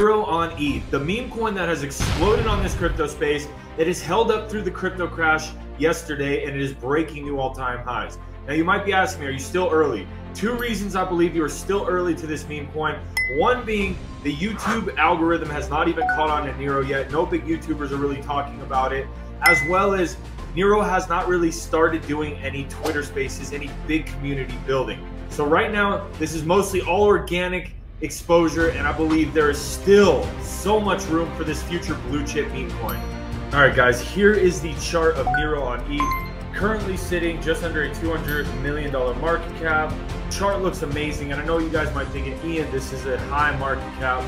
Neiro on ETH, the meme coin that has exploded on this crypto space. It is held up through the crypto crash yesterday and it is breaking new all time highs. Now, you might be asking me, are you still early? Two reasons I believe you are still early to this meme coin. One being the YouTube algorithm has not even caught on to Neiro yet. No big YouTubers are really talking about it, as well as Neiro has not really started doing any Twitter spaces, any big community building. So right now, this is mostly all organic exposure, and I believe there is still so much room for this future blue chip meme coin. All right, guys, here is the chart of Neiro on ETH. Currently sitting just under a $200 million market cap. Chart looks amazing, and I know you guys might think, Ian, this is a high market cap.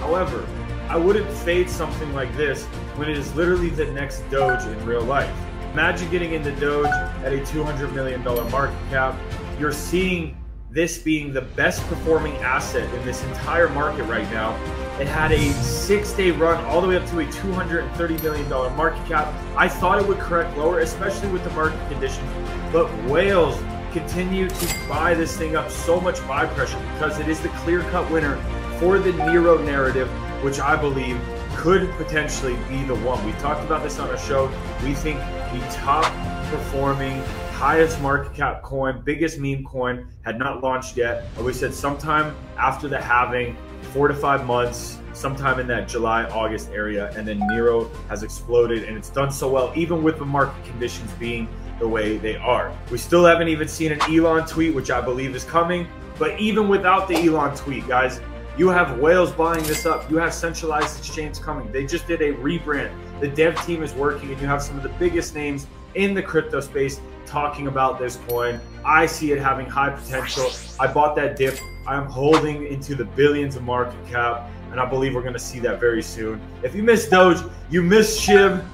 However, I wouldn't fade something like this when it is literally the next Doge in real life. Imagine getting into Doge at a $200 million market cap. You're seeing this being the best performing asset in this entire market right now. It had a six day run all the way up to a $230 million market cap. I thought it would correct lower, especially with the market conditions, but whales continue to buy this thing up so much buy pressure because it is the clear cut winner for the Neiro narrative, which I believe could potentially be the one. We talked about this on our show. We think the top performing highest market cap coin, biggest meme coin, had not launched yet. We said sometime after the halving, four to five months, sometime in that July, August area, and then Neiro has exploded and it's done so well, even with the market conditions being the way they are. We still haven't even seen an Elon tweet, which I believe is coming. But even without the Elon tweet, guys, you have whales buying this up. You have centralized exchange coming. They just did a rebrand. The dev team is working, and you have some of the biggest names in the crypto space talking about this coin. I see it having high potential. I bought that dip. I'm holding into the billions of market cap, and I believe we're going to see that very soon. If you missed Doge, you missed Shib.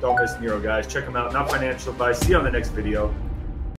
Don't miss Neiro, guys. Check them out. Not financial advice. See you on the next video.